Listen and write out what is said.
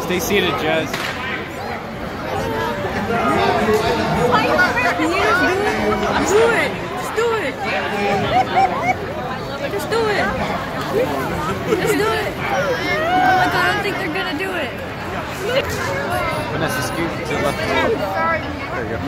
Stay seated, Jez. Do it. Just do it. Just do it. Just do it. Oh my god, I don't think they're gonna do it. Vanessa, scoot to the left. There you go.